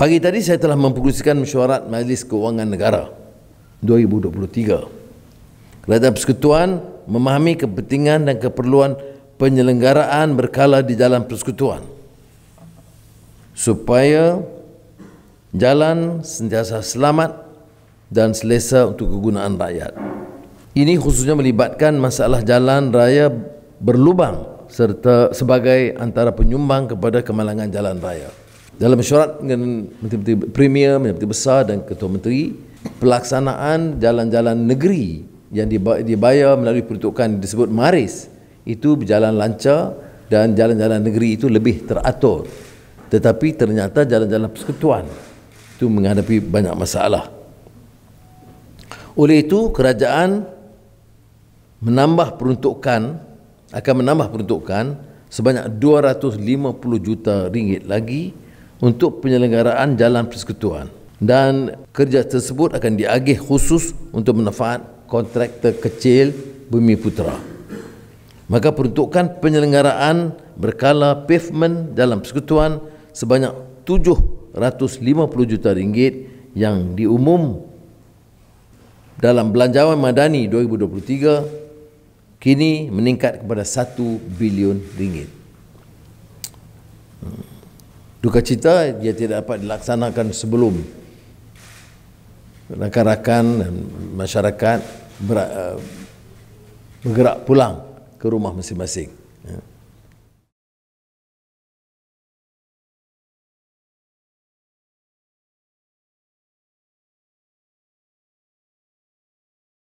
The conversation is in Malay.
Pagi tadi saya telah mempengerusikan mesyuarat Majlis Keuangan Negara 2023. Kerajaan Persekutuan memahami kepentingan dan keperluan penyelenggaraan berkala di dalam persekutuan supaya jalan sentiasa selamat dan selesa untuk kegunaan rakyat. Ini khususnya melibatkan masalah jalan raya berlubang serta sebagai antara penyumbang kepada kemalangan jalan raya. Dalam mesyuarat dengan Menteri-Menteri Premier, Menteri Besar dan Ketua Menteri, pelaksanaan jalan-jalan negeri yang dibayar melalui peruntukan disebut MARIS itu berjalan lancar dan jalan-jalan negeri itu lebih teratur. Tetapi ternyata jalan-jalan persekutuan itu menghadapi banyak masalah. Oleh itu kerajaan menambah peruntukan akan menambah peruntukan sebanyak 250 juta ringgit lagi untuk penyelenggaraan jalan persekutuan dan kerja tersebut akan diagih khusus untuk manfaat kontraktor kecil Bumi Putra. Maka peruntukan penyelenggaraan berkala pavement dalam persekutuan sebanyak 750 juta ringgit yang diumum dalam belanjawan madani 2023 kini meningkat kepada 1 bilion ringgit. Hmm. Duka cita dia tidak dapat dilaksanakan sebelum rakan-rakan dan masyarakat uh, bergerak pulang ke rumah masing-masing.